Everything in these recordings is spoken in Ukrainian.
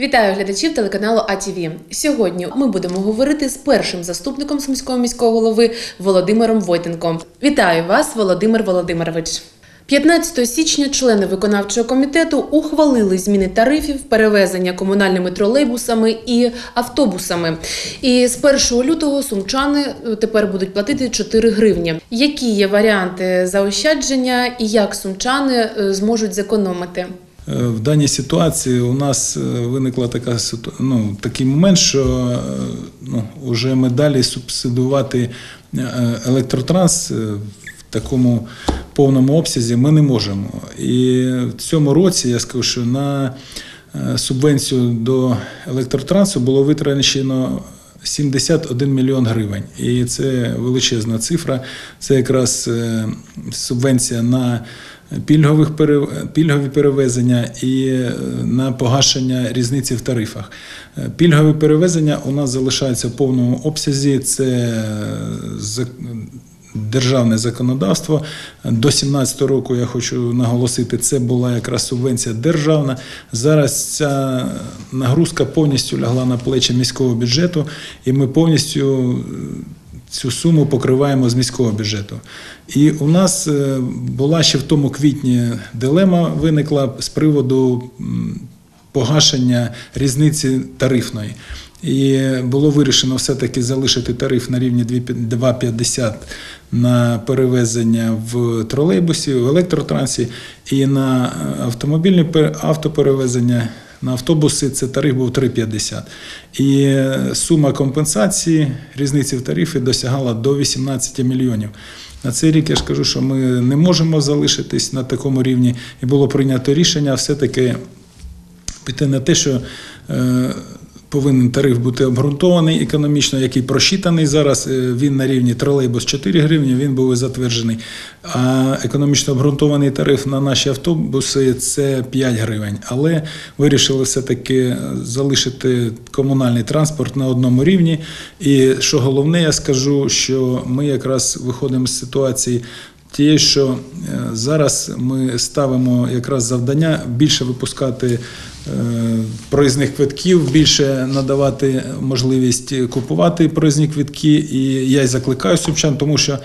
Вітаю глядачів телеканалу АТВ. Сьогодні ми будемо говорити з першим заступником Сумського міського голови Володимиром Войтенком. Вітаю вас, Володимир Володимирович. 15 січня члени виконавчого комітету ухвалили зміни тарифів перевезення комунальними тролейбусами і автобусами. І з 1 лютого сумчани е, тепер будуть платити 4 гривні. Які є варіанти заощадження і як сумчани е, зможуть зекономити? Е, В даній ситуації у нас е, виникла така ну, такий момент, що е, ну, вже ми далі субсидувати електротранс в такому повному обсязі ми не можемо. І в цьому році я скажу, що на субвенцію до електротрансу було витрачено 71 мільйон гривень. І це величезна цифра. Це якраз субвенція на пільгових пільгові перевезення і е, на погашення різниці в тарифах. Е, Пільгові перевезення у нас залишаються в повному обсязі. Це е, державне законодавство. До 2017 року я хочу наголосити, це була якраз субвенція державна. Зараз ця нагрузка повністю лягла на плечі міського бюджету, і ми повністю цю суму покриваємо з міського бюджету. І у нас е, була ще в тому квітні дилема виникла з приводу погашення різниці тарифної. І було вирішено все-таки залишити тариф на рівні 2,50 на перевезення в тролейбусі, в електротрансі і на автомобільні пер- автоперевезення. На автобуси це тариф був 3,50. І е, сума компенсації різниці в тарифі досягала до 18 мільйонів. На цей рік я ж кажу, що ми не можемо залишитись на такому рівні, і було прийнято рішення все-таки піти на те, що е, повинен тариф бути обґрунтований економічно, який просчитаний зараз. Е, Він на рівні тролейбус 4 гривні, він був затверджений. А економічно обґрунтований тариф на наші автобуси це 5 гривень. Але вирішили все-таки залишити комунальний транспорт на одному рівні. І що головне, я скажу, що ми якраз виходимо з ситуації. Тієї, що е, зараз ми ставимо якраз завдання більше випускати е, проїзних квитків, більше надавати можливість купувати проїзні квитки. І я й закликаю сумчан, тому що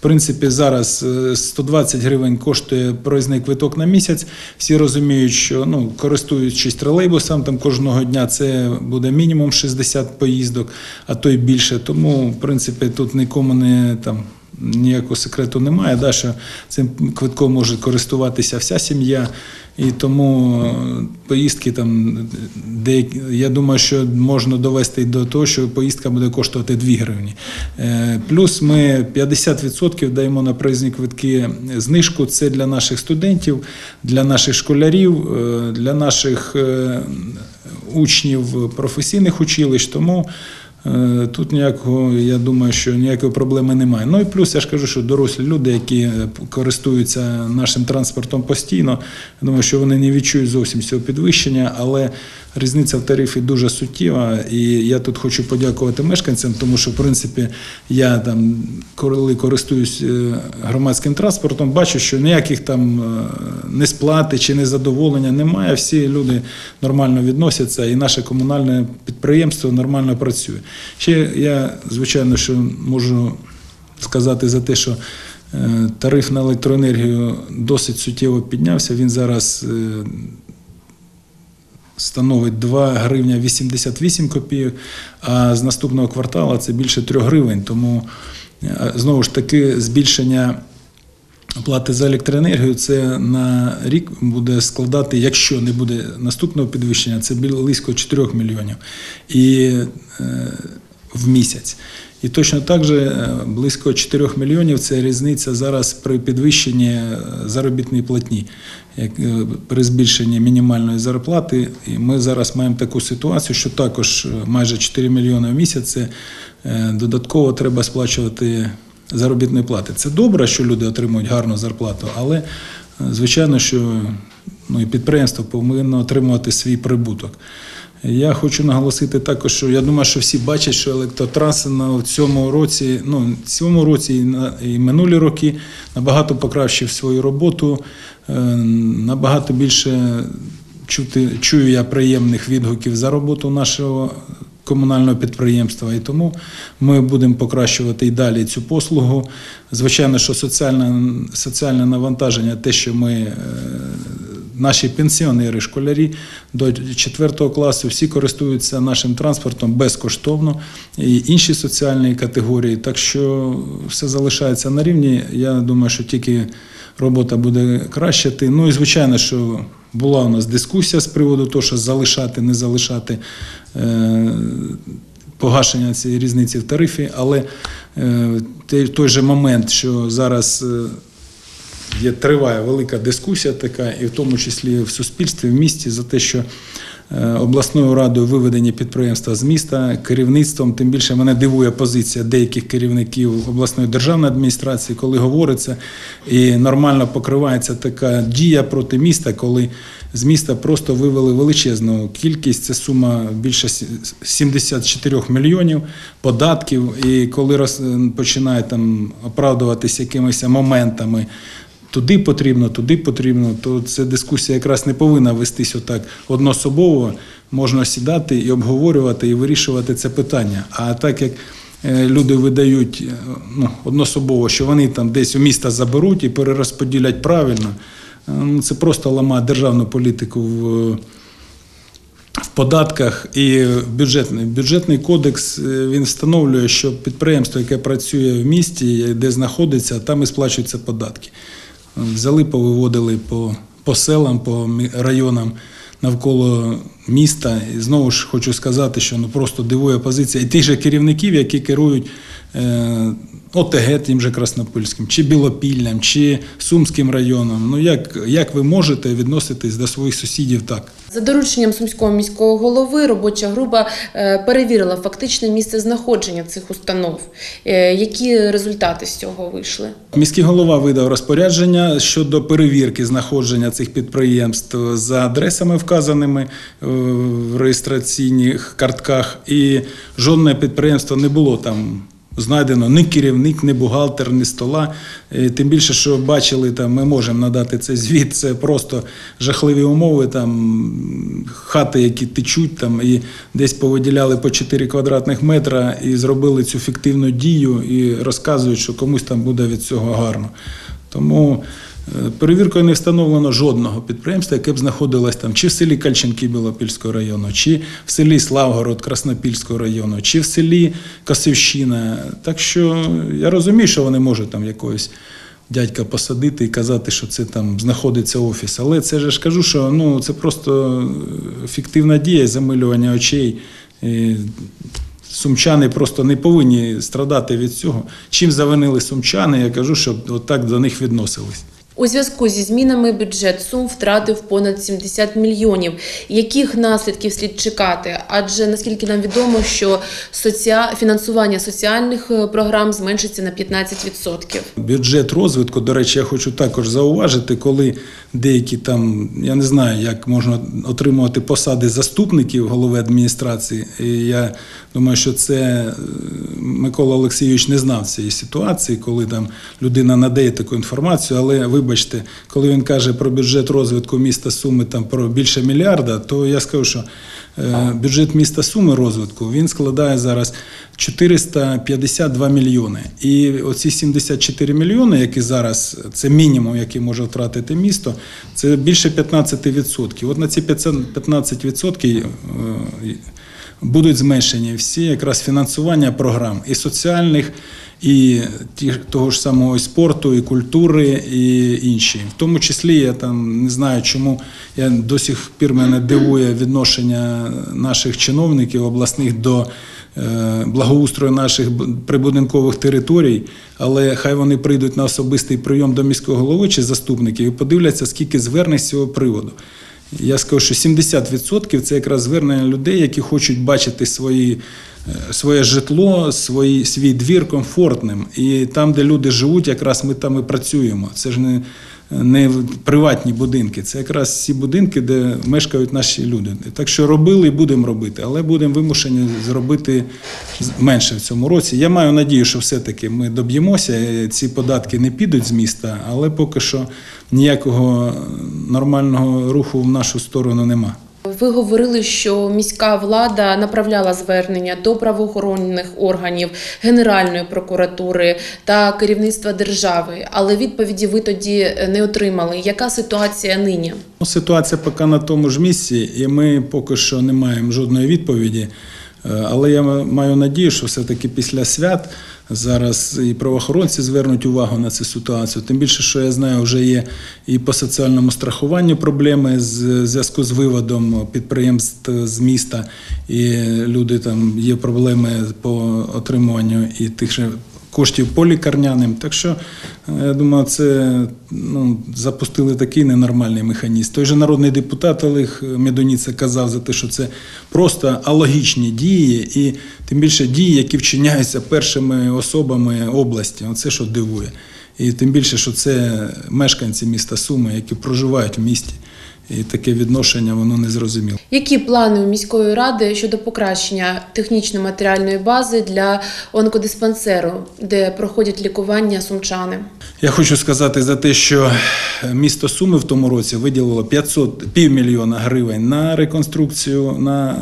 в принципі зараз е, 120 гривень коштує проїзний квиток на місяць. Всі розуміють, що ну користуючись тролейбусом, там кожного дня це буде мінімум 60 поїздок, а то й більше. Тому, в принципі, тут нікому не там ніякого секрету немає, да, що цим квитком може користуватися вся сім'я. І тому е, поїздки там деякі, я думаю, що можна довести до того, що поїздка буде коштувати 2 гривні. Е, Плюс ми 50% даємо на проїзні квитки знижку. Це для наших студентів, для наших школярів, е, для наших учнів професійних училищ. Тому Тут ніякого, я думаю, що ніякої проблеми немає. Ну і плюс я ж кажу, що дорослі люди, які е, користуються нашим транспортом постійно, думаю, що вони не відчують зовсім цього підвищення, але різниця в тарифі дуже суттєва. І я тут хочу подякувати мешканцям, тому що, в принципі, я там, коли користуюсь е, громадським транспортом, бачу, що ніяких там е, несплати чи незадоволення немає. Всі люди нормально відносяться, і наше комунальне підприємство нормально працює. Ще я, звичайно, що можу сказати за те, що е, тариф на електроенергію досить суттєво піднявся. Він зараз е, становить 2 гривня 88 копійок, а з наступного кварталу це більше 3 гривень. Тому е, знову ж таки збільшення. Оплати за електроенергію це на рік буде складати, якщо не буде наступного підвищення, це близько 4 мільйонів і, е, в місяць. І точно так же е, близько 4 мільйонів це різниця зараз при підвищенні е, заробітної платні, як при збільшенні мінімальної зарплати. І ми зараз маємо таку ситуацію, що також майже 4 мільйони в місяць це додатково треба сплачувати заробітної плати. Це добре, що люди отримують гарну зарплату, але е, звичайно, що ну, і підприємство повинно отримувати свій прибуток. Я хочу наголосити також, що я думаю, що всі бачать, що електротранси на цьому році, ну цьому році і, на, і минулі роки набагато покращив свою роботу, е, набагато більше чути, чую я приємних відгуків за роботу нашого комунального підприємства, і тому ми будемо покращувати і далі цю послугу. Звичайно, що соціальне, соціальне навантаження, те, що ми. е, Наші пенсіонери, школярі до 4 класу всі користуються нашим транспортом безкоштовно, і інші соціальні категорії. Так що все залишається на рівні. Я думаю, що тільки робота буде кращати. Ну і звичайно, що була у нас дискусія з приводу того, що залишати, не залишати погашення цієї різниці в тарифі, але е, той, же момент, що зараз. е, Є триває велика дискусія така, і в тому числі в суспільстві, в місті, за те, що е, обласною радою виведені підприємства з міста, керівництвом. Тим більше мене дивує позиція деяких керівників обласної державної адміністрації, коли говориться і нормально покривається така дія проти міста, коли з міста просто вивели величезну кількість. Це сума більше сі- 74 мільйонів податків. І коли роз- починають там оправдуватися якимись моментами. Туди потрібно, туди потрібно, то ця дискусія якраз не повинна вестись отак одноособово. Можна сідати і обговорювати, і вирішувати це питання. А так як е, люди видають е, ну, одноособово, що вони там десь у міста заберуть і перерозподілять правильно, е, ну, це просто ламає державну політику в в податках і бюджетний бюджетний кодекс він встановлює, що підприємство, яке працює в місті, де знаходиться, там і сплачуються податки. Взяли, повиводили по, по селам, по районам навколо міста. І знову ж хочу сказати, що ну просто дивує позиція і тих же керівників, які керують е, ОТГ, тим же Краснопильським, чи Білопіллям, чи Сумським районом. Ну як, як ви можете відноситись до своїх сусідів так? За дорученням сумського міського голови робоча група е, перевірила фактичне місце знаходження цих установ. Е, Які результати з цього вийшли? Міський голова видав розпорядження щодо перевірки знаходження цих підприємств за адресами, вказаними е, в реєстраційних картках, і жодне підприємство не було там. Знайдено ні керівник, ні бухгалтер, ні стола. Е, Тим більше, що бачили, там ми можемо надати цей звіт. Це просто жахливі умови. Там хати, які течуть, там і десь повиділяли по 4 квадратних метра і зробили цю фіктивну дію і розказують, що комусь там буде від цього гарно. Тому перевіркою не встановлено жодного підприємства, яке б знаходилось там чи в селі Кальченки Білопільського району, чи в селі Славгород Краснопільського району, чи в селі Косівщина. Так що я розумію, що вони можуть там якогось дядька посадити і казати, що це там знаходиться офіс. Але це ж кажу, що ну, це просто е, фіктивна дія, замилювання очей. Сумчани просто не повинні страдати від цього. Чим завинили сумчани, я кажу, щоб отак до них відносились. У зв'язку зі змінами бюджет Сум втратив понад 70 мільйонів. Яких наслідків слід чекати? Адже наскільки нам відомо, що соціа... фінансування соціальних е, програм зменшиться на 15%. Бюджет розвитку, до речі, я хочу також зауважити, коли деякі там, я не знаю, як можна отримувати посади заступників голови адміністрації. І я думаю, що це е, Микола Олексійович не знав цієї ситуації, коли там людина надає таку інформацію. Але вибачте, коли він каже про бюджет розвитку міста Суми там про більше мільярда, то я скажу, що е, бюджет міста Суми розвитку він складає зараз 452 мільйони. І оці 74 мільйони, які зараз це мінімум, який може втратити місто, це більше 15%. От на ці 15% е, будуть зменшені всі якраз фінансування програм і соціальних, і того ж самого і спорту, і культури, і інші. В тому числі я там не знаю, чому я до сих пір мене дивує відношення наших чиновників обласних до е, благоустрою наших прибудинкових територій, але хай вони прийдуть на особистий прийом до міського голови чи заступників і подивляться, скільки звернень з цього приводу. Я скажу, що 70% це якраз звернення людей, які хочуть бачити свої е, своє житло, свій, свій двір комфортним. І там, де люди живуть, якраз ми там і працюємо. Це ж не, не приватні будинки, це якраз ці будинки, де мешкають наші люди. Так що робили і будемо робити, але будемо вимушені зробити менше в цьому році. Я маю надію, що все-таки ми доб'ємося, ці податки не підуть з міста, але поки що ніякого нормального руху в нашу сторону нема. Ви говорили, що міська влада направляла звернення до правоохоронних органів, Генеральної прокуратури та керівництва держави, але відповіді ви тоді не отримали. Яка ситуація нині? Ну, Ситуація поки на тому ж місці, і ми поки що не маємо жодної відповіді. Е, Але я маю надію, що все-таки після свят зараз і правоохоронці звернуть увагу на цю ситуацію. Тим більше, що я знаю, вже є і по соціальному страхуванню проблеми з зв'язку з виводом підприємств з міста, і люди там є проблеми по отримуванню і тих же коштів по лікарняним. Так що е, я думаю, це ну, запустили такий ненормальний механізм. Той же народний депутат Олег Медоніця казав за те, що це просто алогічні дії, і тим більше дії, які вчиняються першими особами області. Оце що дивує. І тим більше, що це мешканці міста Суми, які проживають в місті. І таке відношення воно не зрозуміло. Які плани у міської ради щодо покращення технічно-матеріальної бази для онкодиспансеру, де проходять лікування сумчани? Я хочу сказати за те, що місто Суми в тому році виділило 500 півмільйона гривень на реконструкцію, на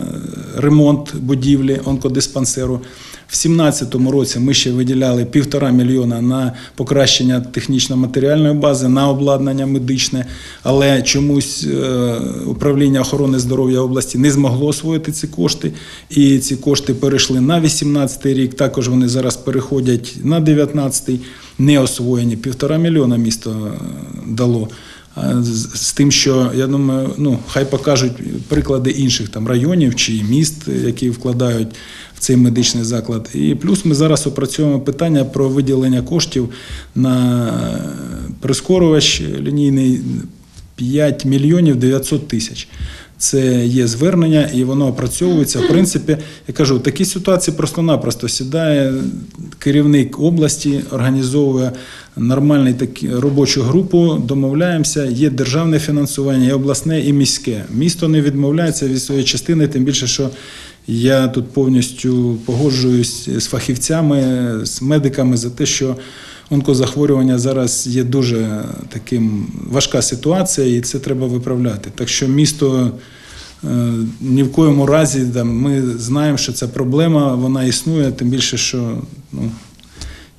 ремонт будівлі онкодиспансеру. В 2017 році ми ще виділяли півтора мільйона на покращення технічно-матеріальної бази, на обладнання медичне, але чомусь е, управління охорони здоров'я області не змогло освоїти ці кошти, і ці кошти перейшли на 2018 рік. Також вони зараз переходять на 2019 не освоєні. Півтора мільйона місто е, дало. З, тим, що я думаю, ну хай покажуть приклади інших там районів чи міст, які вкладають в цей медичний заклад. І плюс ми зараз опрацьовуємо питання про виділення коштів на прискорювач лінійний 5 мільйонів 900 тисяч. Це є звернення, і воно опрацьовується. В принципі, я кажу, в такій ситуації просто-напросто сідає керівник області, організовує нормальну робочу групу, домовляємося. Є державне фінансування, є обласне і міське. Місто не відмовляється від своєї частини, тим більше, що я тут повністю погоджуюсь з фахівцями, з медиками за те, що онкозахворювання зараз є дуже таким важка ситуація, і це треба виправляти. Так що місто е, ні в коєму разі там, ми знаємо, що ця проблема вона існує, тим більше, що ну,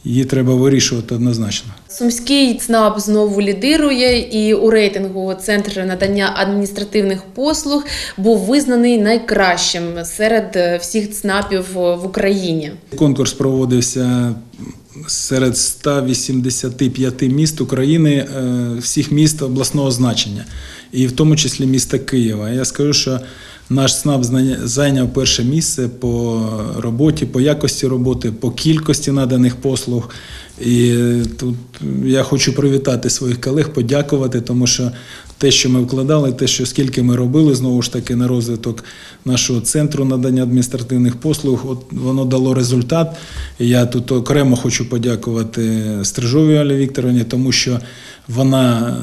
її треба вирішувати однозначно. Сумський ЦНАП знову лідирує, і у рейтингу Центр надання адміністративних послуг був визнаний найкращим серед е, всіх ЦНАПів в Україні. Конкурс проводився серед 185 міст України, е, всіх міст обласного значення, і в тому числі міста Києва. Я скажу, що наш СНАП зайняв перше місце по роботі, по якості роботи, по кількості наданих послуг. І тут я хочу привітати своїх колег, подякувати, тому що те, що ми вкладали, те, що скільки ми робили, знову ж таки, на розвиток нашого центру надання адміністративних послуг, от воно дало результат. І я тут окремо хочу подякувати Стрижовій Алі Вікторовні, тому що вона е,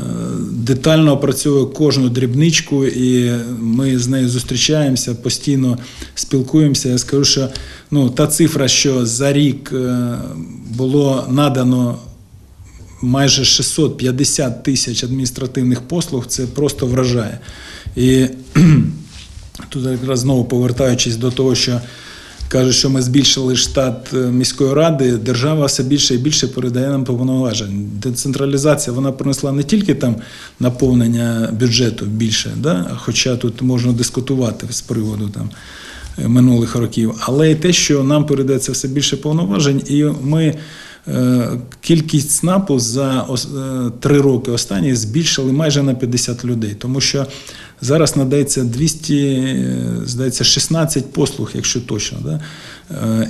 детально опрацьовує кожну дрібничку, і ми з нею зустрічаємося, постійно спілкуємося. Я скажу, що ну, та цифра, що за рік е, було надано майже 650 тисяч адміністративних послуг, це просто вражає. І тут якраз знову повертаючись до того, що каже, що ми збільшили штат е, міської ради, держава все більше і більше передає нам повноважень. Децентралізація вона принесла не тільки там наповнення бюджету більше, да? хоча тут можна дискутувати з приводу там. Минулих років, але й те, що нам передається все більше повноважень, і ми е, кількість СНАПу за е, три роки останні збільшили майже на 50 людей, тому що зараз надається 200, е, здається, 16 послуг, якщо точно. Да?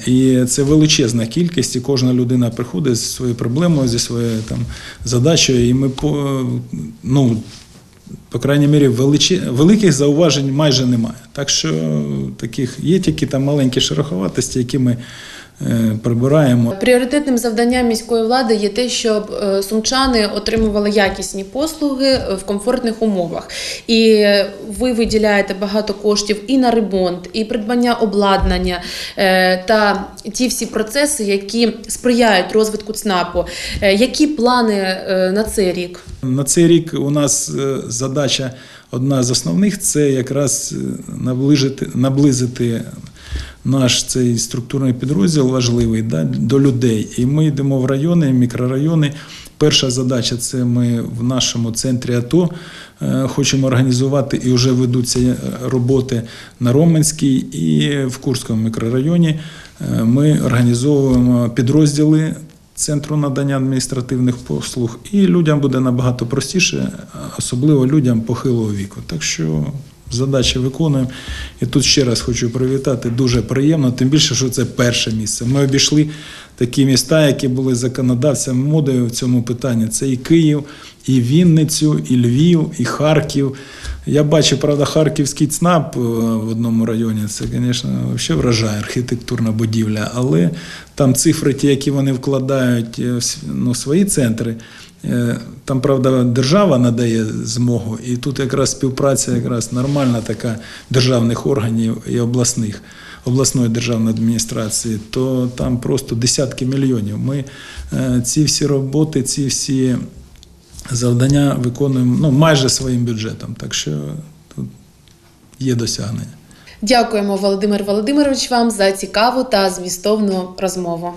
І це величезна кількість, і кожна людина приходить зі своєю проблемою, зі своєю там задачею, і ми ну. По крайній мірі, величі, великих зауважень майже немає. Так що таких є тільки там маленькі шероховатості, які ми е, прибираємо. Пріоритетним завданням міської влади є те, щоб е, сумчани отримували якісні послуги е, в комфортних умовах. І е, ви виділяєте багато коштів і на ремонт, і придбання обладнання е, та ті всі процеси, які сприяють розвитку ЦНАПу. Е, Які плани е, на цей рік? На цей рік у нас е, задача одна з основних це якраз е, наближити, наблизити наш цей структурний підрозділ важливий да, до людей. І ми йдемо в райони, мікрорайони. Перша задача це ми в нашому центрі АТО е, хочемо організувати і вже ведуться е, роботи на Роменській і в Курському мікрорайоні. Е, Ми організовуємо підрозділи центру надання адміністративних послуг, і людям буде набагато простіше, особливо людям похилого віку. Так що задачі виконуємо. І тут ще раз хочу привітати. Дуже приємно, тим більше, що це перше місце. Ми обійшли такі міста, які були законодавцями модою в цьому питанні. Це і Київ, і Вінницю, і Львів, і Харків. Я бачу, правда, харківський ЦНАП е, в одному районі. Це, звісно, взагалі вражає архітектурна будівля, але там цифри, ті, які вони вкладають е, ну, свої центри. е, Там, правда, держава надає змогу, і тут якраз співпраця якраз нормальна така державних органів і обласних, обласної державної адміністрації, то там просто десятки мільйонів. Ми е, ці всі роботи, ці всі завдання виконуємо ну, майже своїм бюджетом. Так що тут є досягнення. Дякуємо, Володимир Володимирович, вам за цікаву та змістовну розмову.